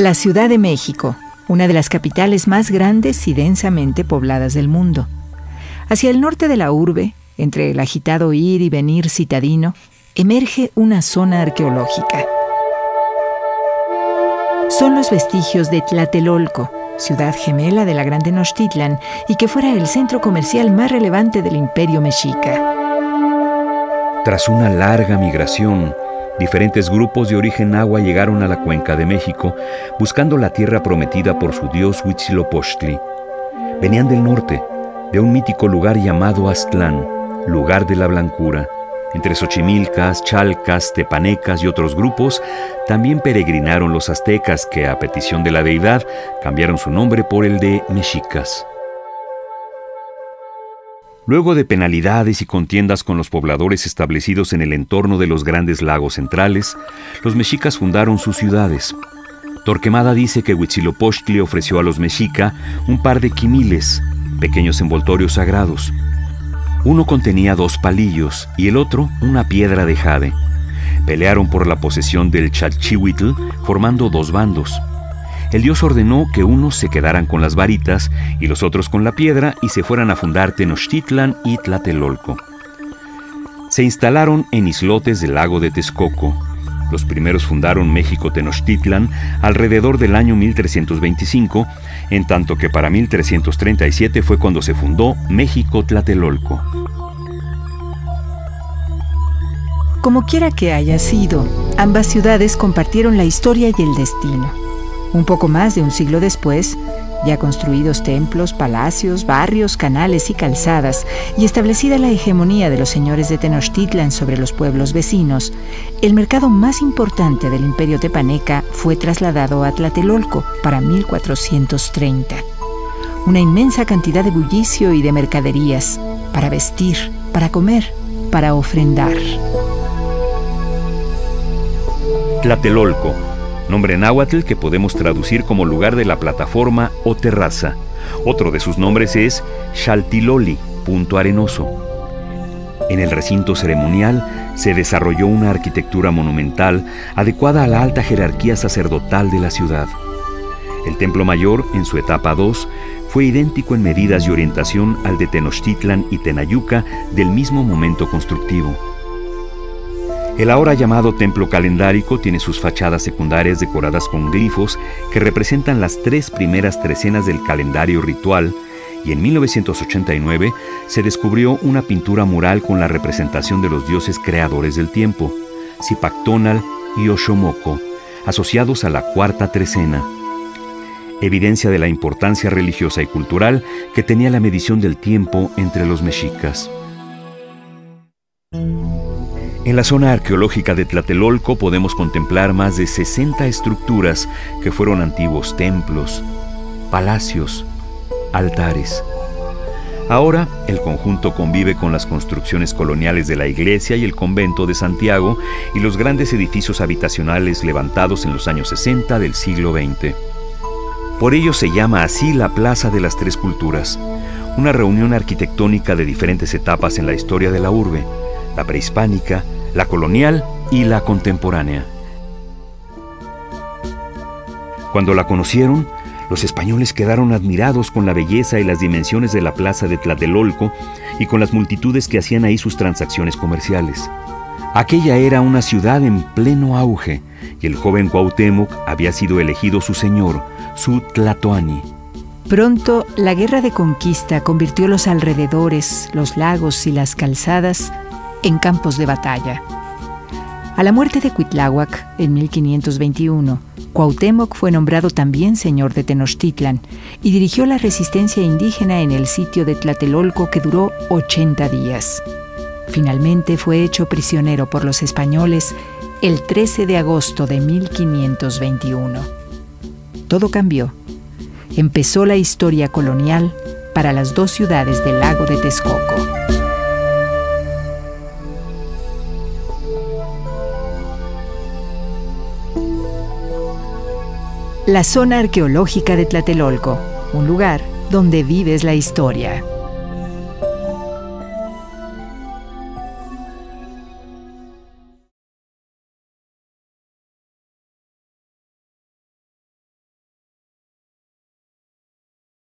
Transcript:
La Ciudad de México, una de las capitales más grandes y densamente pobladas del mundo. Hacia el norte de la urbe, entre el agitado ir y venir citadino, emerge una zona arqueológica. Son los vestigios de Tlatelolco, ciudad gemela de la Gran Tenochtitlan y que fuera el centro comercial más relevante del imperio mexica. Tras una larga migración, diferentes grupos de origen agua llegaron a la cuenca de México buscando la tierra prometida por su dios Huitzilopochtli. Venían del norte, de un mítico lugar llamado Aztlán, lugar de la blancura. Entre Xochimilcas, Chalcas, Tepanecas y otros grupos, también peregrinaron los aztecas que, a petición de la deidad, cambiaron su nombre por el de mexicas. Luego de penalidades y contiendas con los pobladores establecidos en el entorno de los grandes lagos centrales, los mexicas fundaron sus ciudades. Torquemada dice que Huitzilopochtli ofreció a los mexica un par de quimiles, pequeños envoltorios sagrados. Uno contenía dos palillos y el otro una piedra de jade. Pelearon por la posesión del Chalchihuitl, formando dos bandos el dios ordenó que unos se quedaran con las varitas y los otros con la piedra y se fueran a fundar Tenochtitlan y Tlatelolco. Se instalaron en islotes del lago de Texcoco. Los primeros fundaron México Tenochtitlan alrededor del año 1325, en tanto que para 1337 fue cuando se fundó México Tlatelolco. Como quiera que haya sido, ambas ciudades compartieron la historia y el destino. Un poco más de un siglo después, ya construidos templos, palacios, barrios, canales y calzadas, y establecida la hegemonía de los señores de Tenochtitlan sobre los pueblos vecinos, el mercado más importante del imperio tepaneca fue trasladado a Tlatelolco para 1430. Una inmensa cantidad de bullicio y de mercaderías, para vestir, para comer, para ofrendar. Tlatelolco nombre náhuatl que podemos traducir como lugar de la plataforma o terraza. Otro de sus nombres es Xaltiloli, punto arenoso. En el recinto ceremonial se desarrolló una arquitectura monumental adecuada a la alta jerarquía sacerdotal de la ciudad. El templo mayor, en su etapa 2, fue idéntico en medidas y orientación al de Tenochtitlan y Tenayuca del mismo momento constructivo. El ahora llamado templo calendárico tiene sus fachadas secundarias decoradas con glifos que representan las tres primeras trecenas del calendario ritual y en 1989 se descubrió una pintura mural con la representación de los dioses creadores del tiempo, Zipactonal y Oshomoko, asociados a la cuarta trecena. Evidencia de la importancia religiosa y cultural que tenía la medición del tiempo entre los mexicas. En la zona arqueológica de Tlatelolco podemos contemplar más de 60 estructuras que fueron antiguos templos, palacios, altares. Ahora el conjunto convive con las construcciones coloniales de la iglesia y el convento de Santiago y los grandes edificios habitacionales levantados en los años 60 del siglo XX. Por ello se llama así la Plaza de las Tres Culturas, una reunión arquitectónica de diferentes etapas en la historia de la urbe la prehispánica, la colonial y la contemporánea. Cuando la conocieron, los españoles quedaron admirados con la belleza y las dimensiones de la plaza de Tlatelolco y con las multitudes que hacían ahí sus transacciones comerciales. Aquella era una ciudad en pleno auge y el joven Cuauhtémoc había sido elegido su señor, su Tlatoani. Pronto, la guerra de conquista convirtió los alrededores, los lagos y las calzadas en campos de batalla. A la muerte de Cuitláhuac en 1521, Cuauhtémoc fue nombrado también señor de Tenochtitlan y dirigió la resistencia indígena en el sitio de Tlatelolco que duró 80 días. Finalmente fue hecho prisionero por los españoles el 13 de agosto de 1521. Todo cambió. Empezó la historia colonial para las dos ciudades del lago de Texcoco. La zona arqueológica de Tlatelolco, un lugar donde vives la historia.